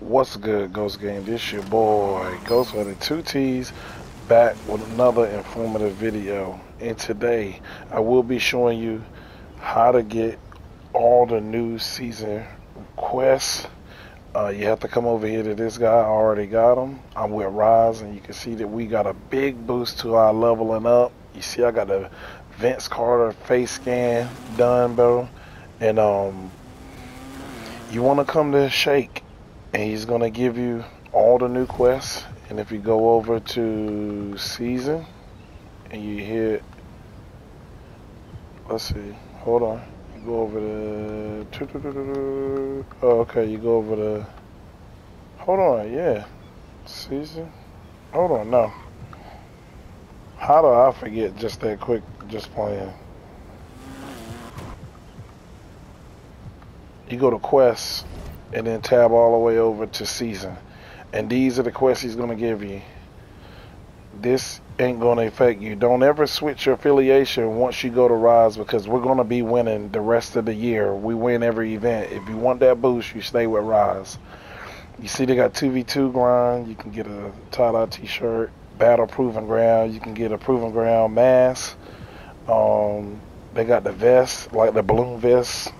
What's good, Ghost Game? This your boy, Ghost with the two T's, back with another informative video. And today, I will be showing you how to get all the new season quests. Uh, you have to come over here to this guy. I already got him. I'm with Rise, and you can see that we got a big boost to our leveling up. You see, I got the Vince Carter face scan done, bro. And um, you want to come to Shake and he's going to give you all the new quests. And if you go over to season and you hit let's see hold on. You go over to oh, okay you go over to hold on yeah. Season hold on no. How do I forget just that quick just playing? You go to quests and then tab all the way over to season. And these are the quests he's going to give you. This ain't going to affect you. Don't ever switch your affiliation once you go to Rise because we're going to be winning the rest of the year. We win every event. If you want that boost, you stay with Rise. You see they got 2v2 grind. You can get a tie-dye t-shirt. Battle proven Ground. You can get a proven Ground mask. Um, they got the vest, like the balloon vest.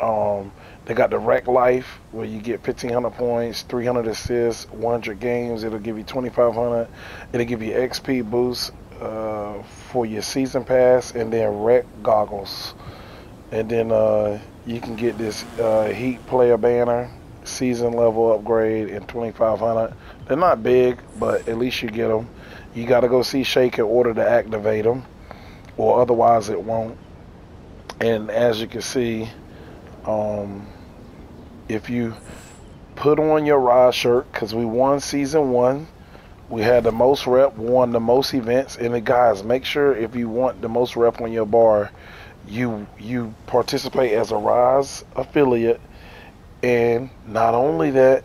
Um, they got the Rec Life where you get 1500 points, 300 assists, 100 games. It'll give you 2500. It'll give you XP boost uh, for your season pass, and then Rec goggles. And then uh, you can get this uh, Heat player banner, season level upgrade, and 2500. They're not big, but at least you get them. You got to go see Shake in order to activate them, or otherwise it won't. And as you can see, um, if you put on your Rise shirt, because we won season one, we had the most rep, won the most events, and the guys, make sure if you want the most rep on your bar, you you participate as a Rise affiliate, and not only that,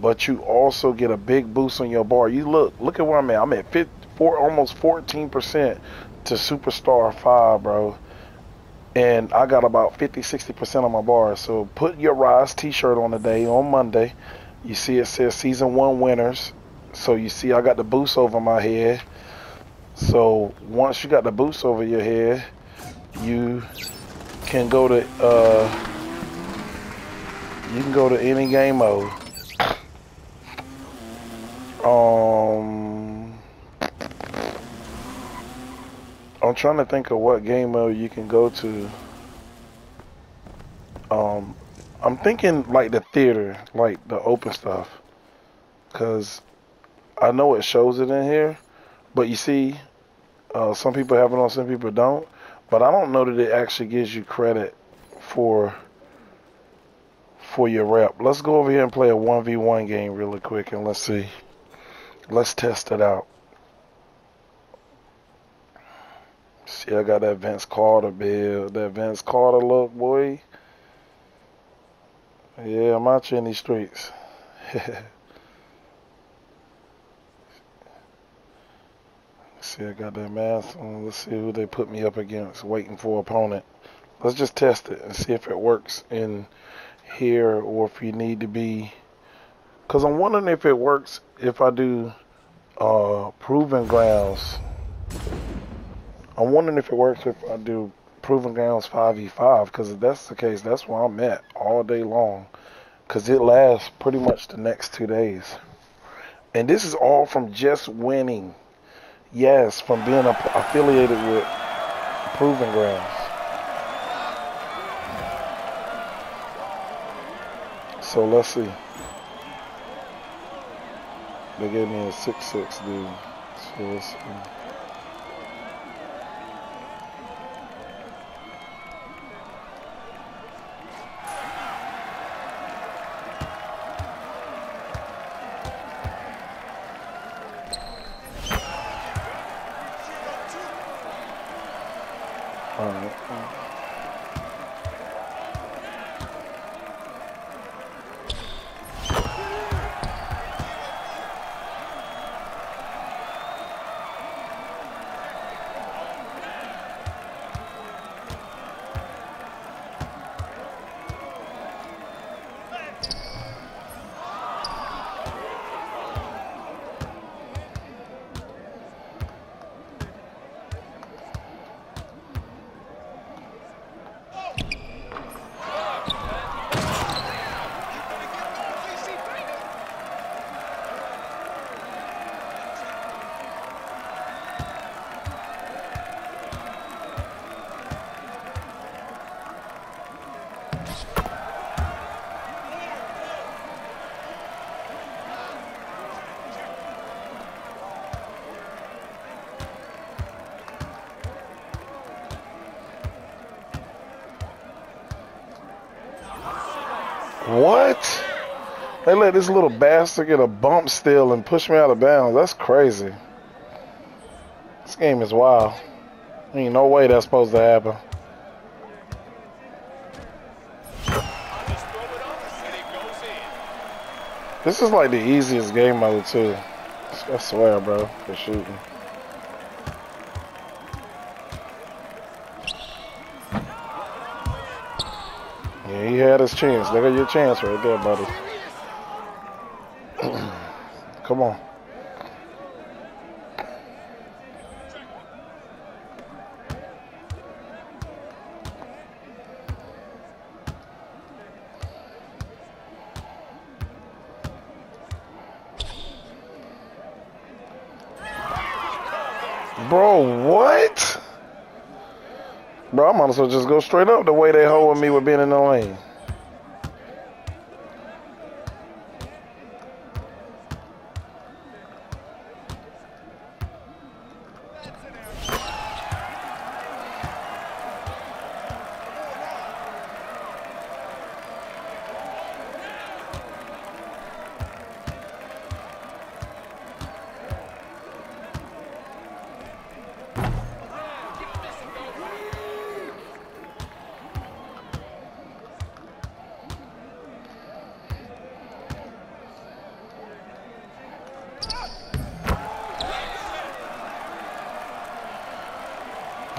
but you also get a big boost on your bar. You look, look at where I'm at. I'm at 50, four, almost 14% to Superstar 5, bro and I got about 50 60% on my bars. So put your Rise t shirt on today, on Monday. You see it says season one winners. So you see I got the boost over my head. So once you got the boost over your head, you can go to uh, you can go to any game mode. Um trying to think of what game mode you can go to. Um, I'm thinking like the theater, like the open stuff, cause I know it shows it in here, but you see, uh, some people have it on, some people don't. But I don't know that it actually gives you credit for for your rep. Let's go over here and play a 1v1 game really quick and let's see. Let's test it out. See, I got that Vince Carter build. That Vince Carter look, boy. Yeah, I'm out here in these streets. see, I got that mask on. Let's see who they put me up against. Waiting for opponent. Let's just test it and see if it works in here or if you need to be. Because I'm wondering if it works if I do uh, Proving Grounds. I'm wondering if it works if I do Proven Grounds 5v5, because if that's the case, that's where I'm at all day long, because it lasts pretty much the next two days. And this is all from just winning. Yes, from being affiliated with Proven Grounds. So let's see. They gave me a 6-6 dude. So let's see. What? They let this little bastard get a bump still and push me out of bounds. That's crazy. This game is wild. Ain't no way that's supposed to happen. This is like the easiest game mode too. I swear, bro, for shooting. Yeah, he had his chance. Look at your chance right there, buddy. Come on. Bro, what? Bro, I might as well just go straight up the way they holding me with being in the lane.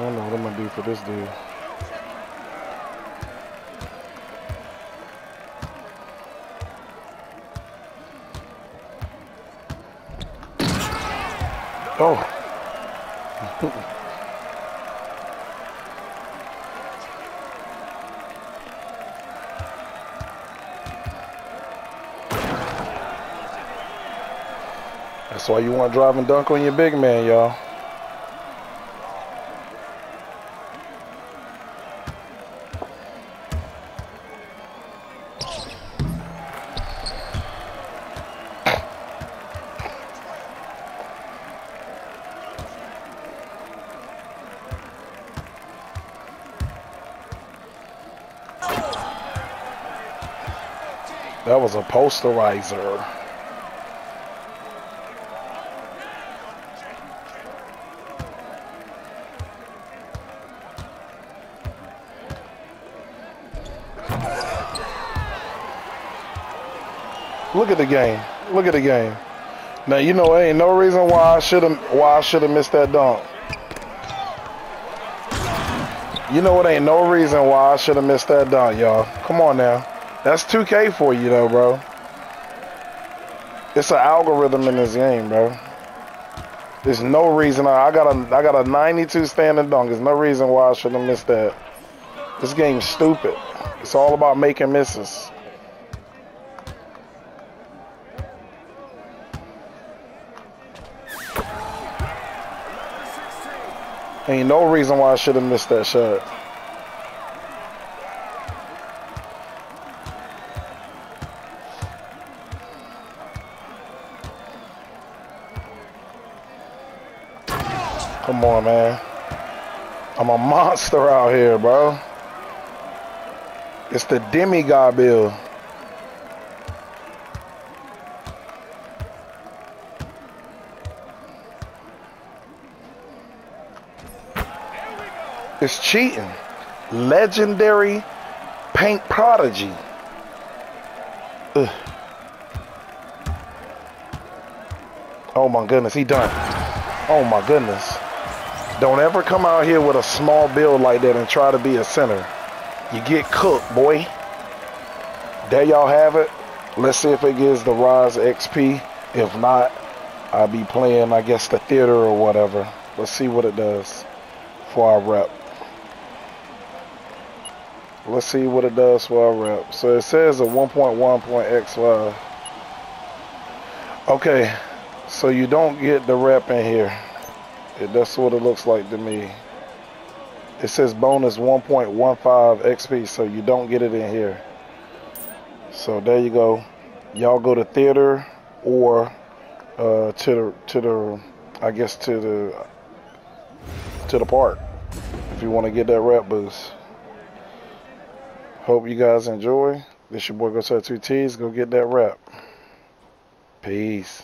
Don't know what I'm gonna do for this dude. Oh. That's why you want to drive and dunk on your big man, y'all. That was a posterizer. Look at the game. Look at the game. Now you know ain't no reason why I should have why I should have missed that dunk. You know it ain't no reason why I should have missed that dunk, y'all. Come on now. That's 2K for you though, bro. It's an algorithm in this game, bro. There's no reason I, I got a I got a 92 standing dunk. There's no reason why I should have missed that. This game's stupid. It's all about making misses. Ain't no reason why I should have missed that shot. Come on, man. I'm a monster out here, bro. It's the demigod bill. It's cheating. Legendary paint prodigy. Ugh. Oh my goodness, he done. Oh my goodness. Don't ever come out here with a small build like that and try to be a center. You get cooked, boy. There y'all have it. Let's see if it gives the Rise XP. If not, I'll be playing, I guess, the theater or whatever. Let's see what it does for our rep. Let's see what it does for our rep. So it says a 1.1.x5. Okay, so you don't get the rep in here. That's what it looks like to me. it says bonus 1.15 XP, so you don't get it in here. So there you go. Y'all go to theater or uh, to the to the I guess to the to the park if you want to get that rep boost. Hope you guys enjoy. This your boy Go Two T's. Go get that rep. Peace.